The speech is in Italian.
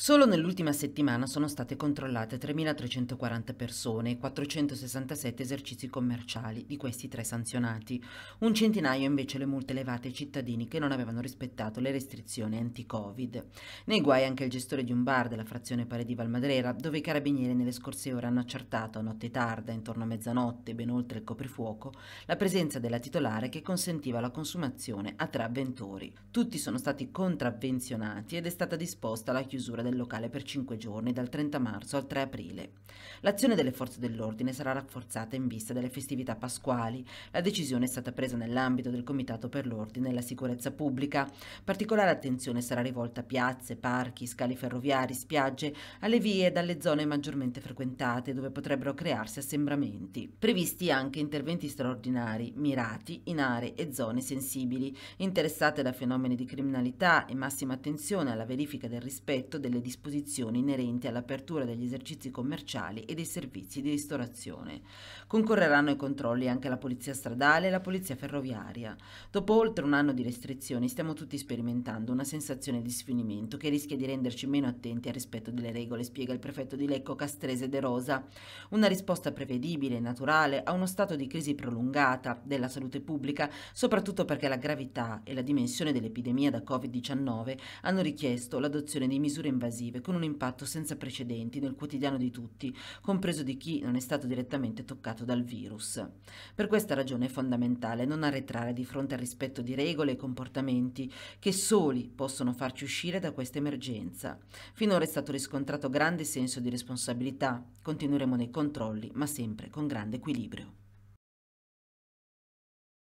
Solo nell'ultima settimana sono state controllate 3.340 persone e 467 esercizi commerciali, di questi tre sanzionati. Un centinaio invece le multe elevate ai cittadini che non avevano rispettato le restrizioni anti-Covid. Nei guai anche il gestore di un bar della frazione Pare di Valmadrera, dove i carabinieri nelle scorse ore hanno accertato a notte tarda, intorno a mezzanotte, ben oltre il coprifuoco, la presenza della titolare che consentiva la consumazione a tre avventori. Tutti sono stati contravvenzionati ed è stata disposta la chiusura del locale per cinque giorni, dal 30 marzo al 3 aprile. L'azione delle forze dell'ordine sarà rafforzata in vista delle festività pasquali. La decisione è stata presa nell'ambito del Comitato per l'Ordine e la Sicurezza Pubblica. Particolare attenzione sarà rivolta a piazze, parchi, scali ferroviari, spiagge, alle vie e dalle zone maggiormente frequentate dove potrebbero crearsi assembramenti. Previsti anche interventi straordinari mirati in aree e zone sensibili, interessate da fenomeni di criminalità e massima attenzione alla verifica del rispetto delle disposizioni inerenti all'apertura degli esercizi commerciali e dei servizi di ristorazione. Concorreranno ai controlli anche la Polizia Stradale e la Polizia Ferroviaria. Dopo oltre un anno di restrizioni stiamo tutti sperimentando una sensazione di sfinimento che rischia di renderci meno attenti al rispetto delle regole, spiega il prefetto di Lecco Castrese De Rosa. Una risposta prevedibile e naturale a uno stato di crisi prolungata della salute pubblica, soprattutto perché la gravità e la dimensione dell'epidemia da Covid-19 hanno richiesto l'adozione di misure invasive con un impatto senza precedenti nel quotidiano di tutti, compreso di chi non è stato direttamente toccato dal virus. Per questa ragione è fondamentale non arretrare di fronte al rispetto di regole e comportamenti che soli possono farci uscire da questa emergenza. Finora è stato riscontrato grande senso di responsabilità, continueremo nei controlli, ma sempre con grande equilibrio.